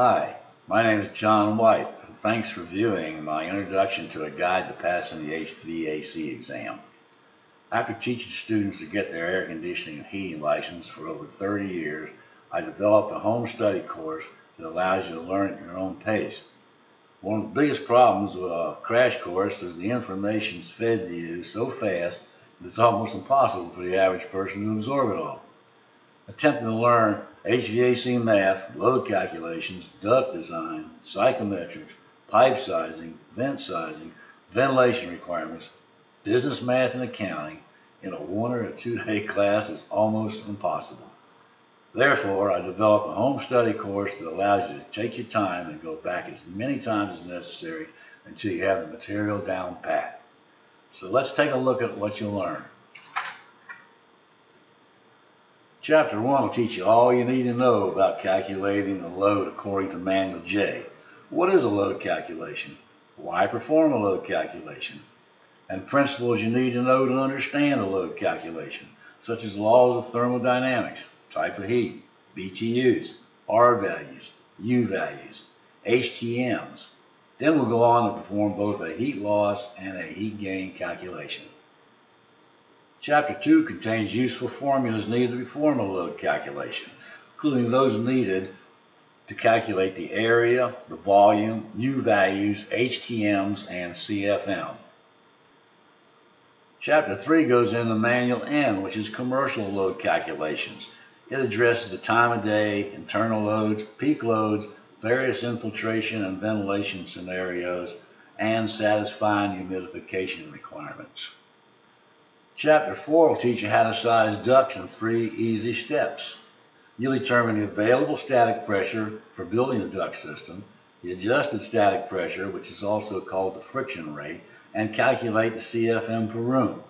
Hi, my name is John White, and thanks for viewing my introduction to a guide to passing the HVAC exam. After teaching students to get their air conditioning and heating license for over 30 years, I developed a home study course that allows you to learn at your own pace. One of the biggest problems with a crash course is the information is fed to you so fast that it's almost impossible for the average person to absorb it all. Attempting to learn HVAC math, load calculations, duct design, psychrometrics, pipe sizing, vent sizing, ventilation requirements, business math and accounting in a one or a two day class is almost impossible. Therefore, I developed a home study course that allows you to take your time and go back as many times as necessary until you have the material down pat. So let's take a look at what you'll learn. Chapter 1 will teach you all you need to know about calculating the load according to Manual J. What is a load calculation? Why perform a load calculation? And principles you need to know to understand a load calculation, such as laws of thermodynamics, type of heat, BTUs, R values, U values, HTMs. Then we'll go on to perform both a heat loss and a heat gain calculation. Chapter 2 contains useful formulas needed to perform a load calculation, including those needed to calculate the area, the volume, U values, HTMs, and CFM. Chapter 3 goes into Manual N, which is commercial load calculations. It addresses the time of day, internal loads, peak loads, various infiltration and ventilation scenarios, and satisfying humidification requirements. Chapter 4 will teach you how to size ducts in three easy steps. You'll determine the available static pressure for building the duct system, the adjusted static pressure, which is also called the friction rate, and calculate the CFM per room.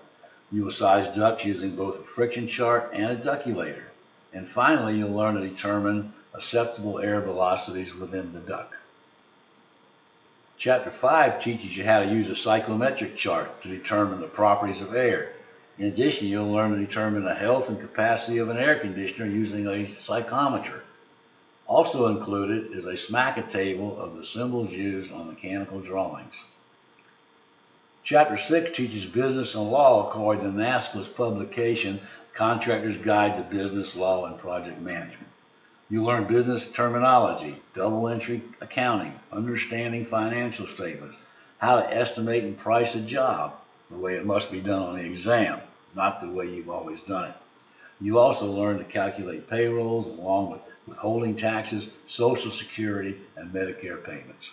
You will size ducts using both a friction chart and a ductulator. And finally, you'll learn to determine acceptable air velocities within the duct. Chapter 5 teaches you how to use a psychrometric chart to determine the properties of air. In addition, you'll learn to determine the health and capacity of an air conditioner using a psychrometer. Also included is a SMACNA table of the symbols used on mechanical drawings. Chapter 6 teaches business and law according to NASCLA's publication, Contractor's Guide to Business Law and Project Management. You learn business terminology, double entry accounting, understanding financial statements, how to estimate and price a job, the way it must be done on the exam not the way you've always done it. You also learn to calculate payrolls along with withholding taxes, Social Security, and Medicare payments.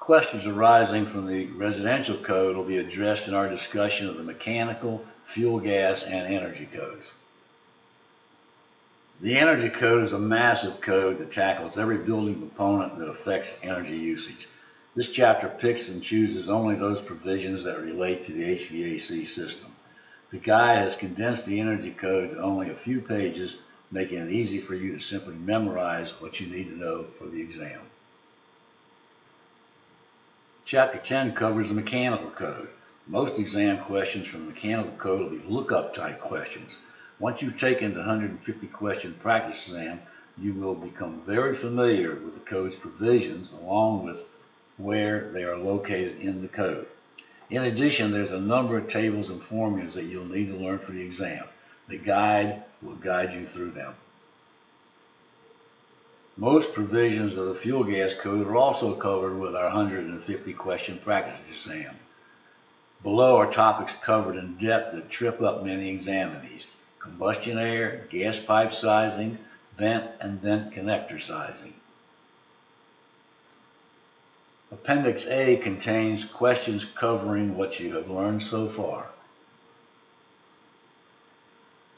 Questions arising from the residential code will be addressed in our discussion of the mechanical, fuel gas, and energy codes. The energy code is a massive code that tackles every building component that affects energy usage. This chapter picks and chooses only those provisions that relate to the HVAC system. The guide has condensed the energy code to only a few pages, making it easy for you to simply memorize what you need to know for the exam. Chapter 10 covers the mechanical code. Most exam questions from the mechanical code will be lookup type questions. Once you've taken the 150 question practice exam, you will become very familiar with the code's provisions along with where they are located in the code. In addition, there's a number of tables and formulas that you'll need to learn for the exam. The guide will guide you through them. Most provisions of the fuel gas code are also covered with our 150 question practice exam. Below are topics covered in depth that trip up many examinees. Combustion air, gas pipe sizing, vent and vent connector sizing. Appendix A contains questions covering what you have learned so far.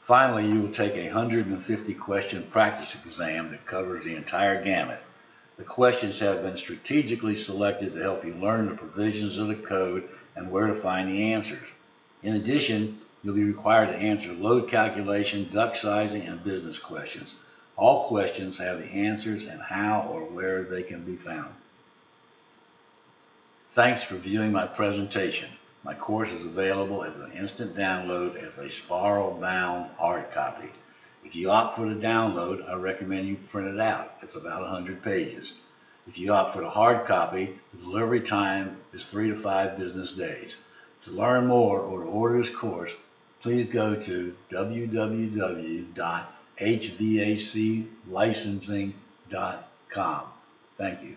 Finally, you will take a 150 question practice exam that covers the entire gamut. The questions have been strategically selected to help you learn the provisions of the code and where to find the answers. In addition, you'll be required to answer load calculation, duct sizing, and business questions. All questions have the answers and how or where they can be found. Thanks for viewing my presentation. My course is available as an instant download as a spiral bound hard copy. If you opt for the download, I recommend you print it out. It's about 100 pages. If you opt for the hard copy, the delivery time is three to five business days. To learn more or to order this course, please go to www.hvaclicensing.com. Thank you.